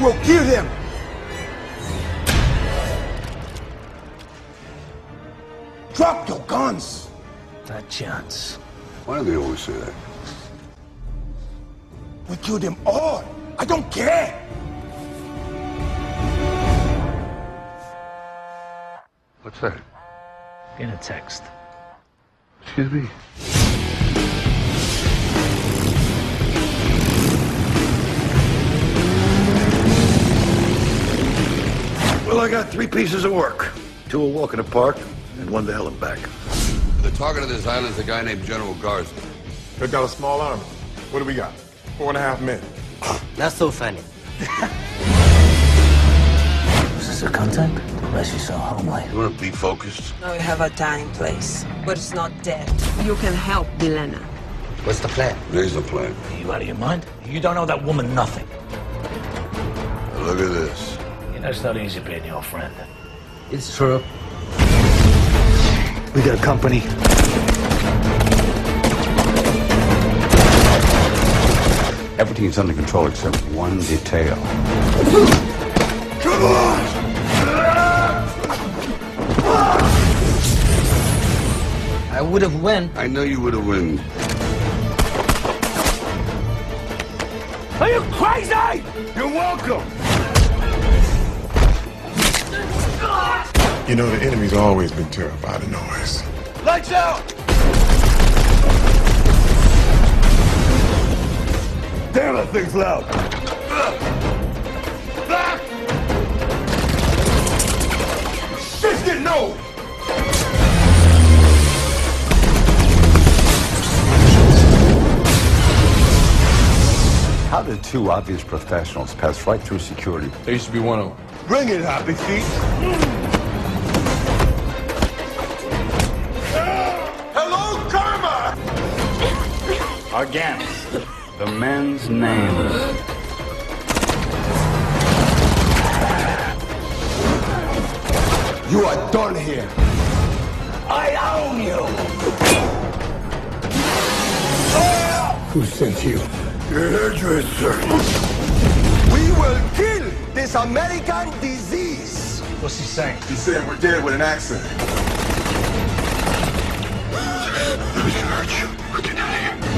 will kill him. Drop your guns. Not chance. Why do they always say that? We kill them all. I don't care. What's that? In a text. Excuse me? Well, I got three pieces of work. Two a walk in the park, and one to hell and back. The target of this island is a guy named General Garza. They've got a small army. What do we got? Four and a half men. Not so funny. Is this a contact? Unless you saw homely. You want to be focused? Now we have a dying place, but it's not dead. You can help Delena. What's the plan? There's the plan. Are you out of your mind? You don't know that woman nothing. Now look at this. You know it's not easy being your friend. It's true. We got a company. Everything's under control except one detail. Come on! I would have won. I know you would have won. Are you crazy? You're welcome. You know, the enemy's always been terrified of noise. Lights out! Damn, that thing's loud. Shit's getting old! How did two obvious professionals pass right through security? There used to be one of them. Bring it, Happy Feet. against the men's names. You are done here. I own you. Who sent you? Your hairdresser. We will kill this American disease. What's he saying? He said we're dead with an accent. Who's gonna hurt you? We're getting out of here.